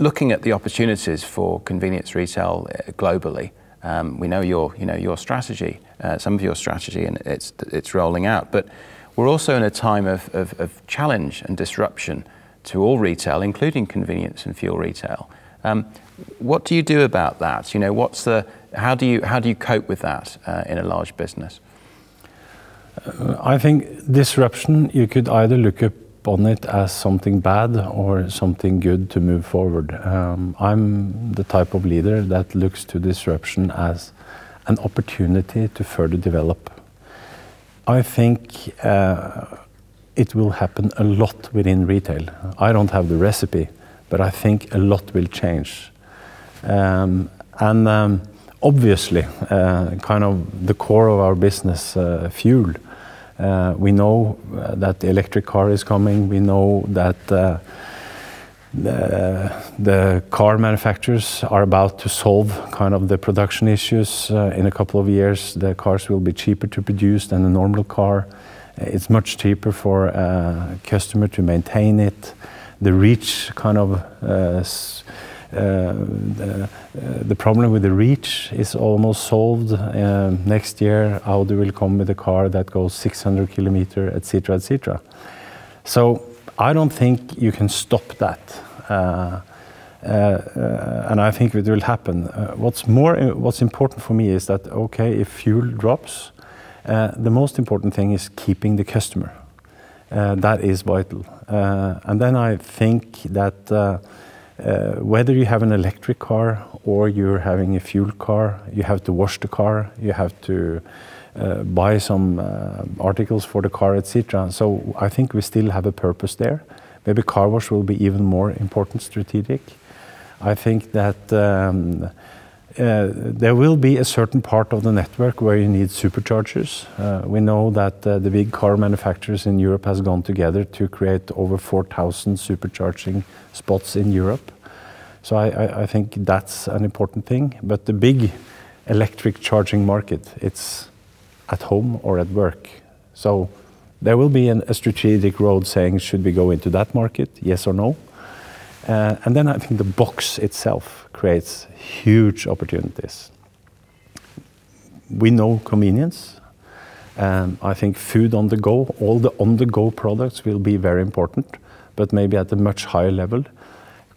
looking at the opportunities for convenience retail uh, globally, um, we know your, you know, your strategy, uh, some of your strategy, and it's, it's rolling out. But we're also in a time of, of, of challenge and disruption to all retail, including convenience and fuel retail. Um, what do you do about that? You know, what's the, how do you, how do you cope with that uh, in a large business? Uh, I think disruption, you could either look upon it as something bad or something good to move forward. Um, I'm the type of leader that looks to disruption as an opportunity to further develop. I think uh, it will happen a lot within retail. I don't have the recipe, but I think a lot will change. Um, and um, obviously, uh, kind of the core of our business, uh, fuel. Uh, we know uh, that the electric car is coming. We know that uh, the, car manufacturers are about to solve kind of the production issues. In a couple of years, the cars will be cheaper to produce than a normal car. It's much cheaper for a customer to maintain it. The reach kind of the, uh, the, problem with the reach is almost solved. Uh, next year, Audi will come with a car that goes 600 kilometer, etc., etc. So I don't think you can stop that. Uh, uh, and I think it will happen. Uh, what's more, what's important for me is that okay, if fuel drops, the most important thing is keeping the customer. that is vital. and then I think that uh, whether you have an electric car or you're having a fuel car, you have to wash the car, you have to uh, buy some uh, articles for the car, etc. So I think we still have a purpose there. Maybe car wash will be even more important strategic. I think that um, there will be a certain part of the network where you need superchargers. Uh, we know that uh, the big car manufacturers in Europe has gone together to create over 4,000 supercharging spots in Europe. So I, think that's an important thing. But the big electric charging market, it's at home or at work. So there will be an, a strategic road saying, should we go into that market, yes or no? Uh, and then I think the box itself creates huge opportunities. We know convenience. Um, I think food on the go, all the on the go products will be very important, but maybe at a much higher level.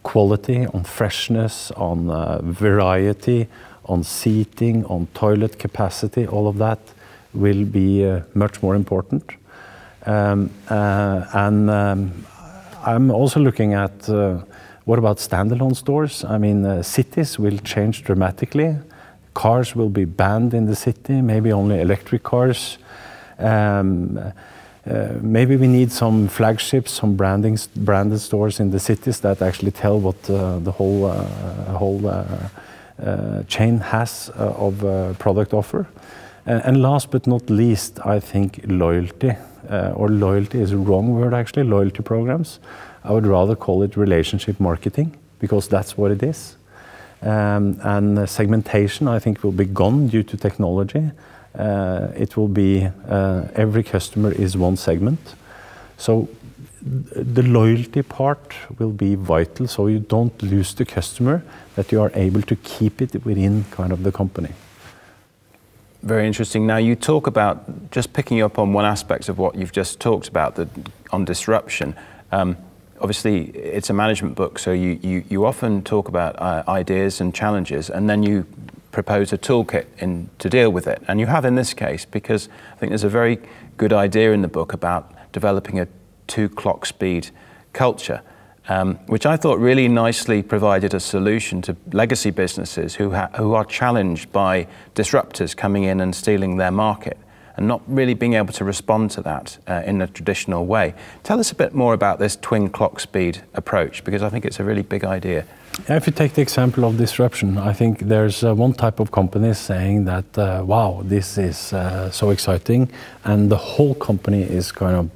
Quality, on freshness, on uh, variety, on seating, on toilet capacity, all of that will be uh, much more important. Um, uh, and um, I'm also looking at uh, what about standalone stores? I mean, uh, cities will change dramatically. Cars will be banned in the city, maybe only electric cars. Um, uh, maybe we need some flagships, some branding, branded stores in the cities that actually tell what uh, the whole, uh, whole uh, uh, chain has of product offer. And last but not least, I think loyalty, or loyalty is a wrong word actually, loyalty programs. I would rather call it relationship marketing because that's what it is. Um, and segmentation, I think, will be gone due to technology. Uh, it will be uh, every customer is one segment. So the loyalty part will be vital so you don't lose the customer, that you are able to keep it within kind of the company. Very interesting. Now you talk about, just picking up on one aspect of what you've just talked about, the, on disruption. Um, obviously it's a management book, so you, you, you often talk about uh, ideas and challenges, and then you propose a toolkit in, to deal with it. And you have in this case, because I think there's a very good idea in the book about developing a two clock speed culture, um, which I thought really nicely provided a solution to legacy businesses who, who are challenged by disruptors coming in and stealing their market and not really being able to respond to that uh, in a traditional way. Tell us a bit more about this twin clock speed approach because I think it's a really big idea. If you take the example of disruption, I think there's uh, one type of companies saying that, uh, wow, this is uh, so exciting, and the whole company is kind of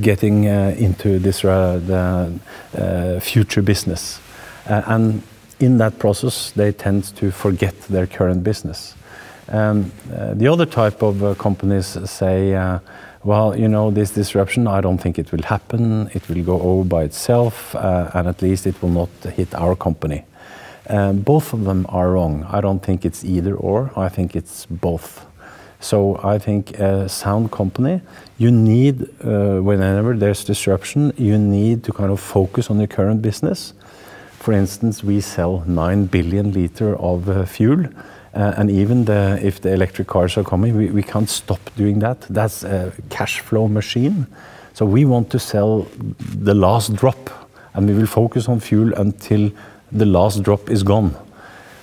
getting uh, into this uh, the, future business. and in that process, they tend to forget their current business. Um, uh, the other type of uh, companies say, uh, well, you know, this disruption, I don't think it will happen. It will go over by itself, uh, and at least it will not hit our company. Um, both of them are wrong. I don't think it's either or. I think it's both. So I think a sound company, you need, uh, whenever there's disruption, you need to kind of focus on your current business. For instance, we sell 9 billion liter of uh, fuel. Uh, and even the, if the electric cars are coming, we, we can't stop doing that. That's a cash flow machine. So we want to sell the last drop, and we will focus on fuel until the last drop is gone.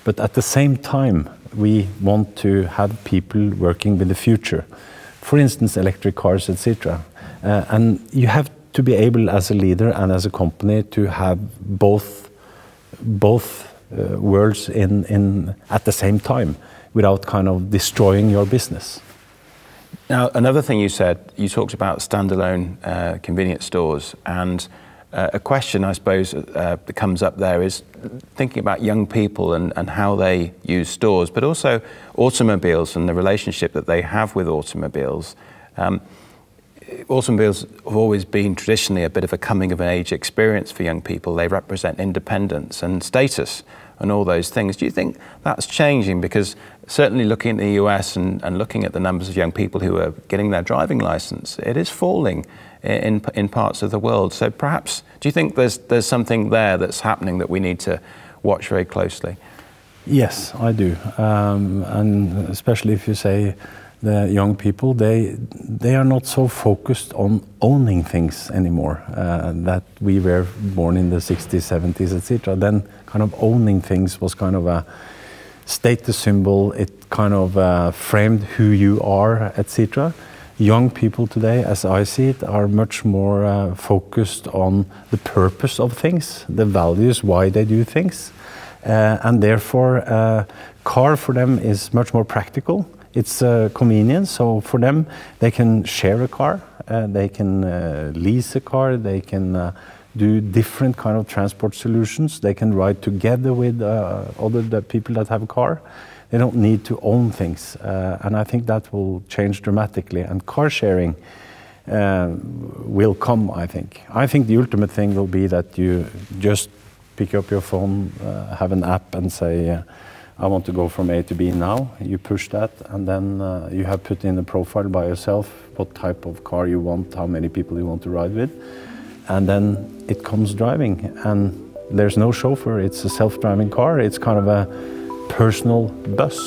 But at the same time, we want to have people working with the future. For instance, electric cars, etc. Uh, and you have to be able, as a leader and as a company, to have both, both worlds in, in at the same time, without kind of destroying your business. Now, another thing you said, you talked about standalone uh, convenience stores and uh, a question, I suppose, uh, that comes up there is thinking about young people and, and how they use stores, but also automobiles and the relationship that they have with automobiles. Um, automobiles have always been traditionally a bit of a coming of age experience for young people. They represent independence and status and all those things. Do you think that's changing? Because certainly looking at the US and, and looking at the numbers of young people who are getting their driving license, it is falling in, in parts of the world. So perhaps, do you think there's, there's something there that's happening that we need to watch very closely? Yes, I do. Um, and especially if you say the young people, they, they are not so focused on owning things anymore. Uh, that we were born in the 60s, 70s, etc. Then kind of owning things was kind of a status symbol. It kind of uh, framed who you are, etc young people today, as I see it, are much more uh, focused on the purpose of things, the values, why they do things. Uh, and therefore, uh, car for them is much more practical. It's uh, convenient, so for them, they can share a car, uh, they can uh, lease a car, they can do different kind of transport solutions. They can ride together with other people that have a car they don't need to own things. Uh, and I think that will change dramatically. And car sharing uh, will come, I think. I think the ultimate thing will be that you just pick up your phone, uh, have an app, and say, uh, I want to go from A to B now. You push that, and then uh, you have put in a profile by yourself what type of car you want, how many people you want to ride with. And then it comes driving. And there's no chauffeur, it's a self driving car. It's kind of a personal bus.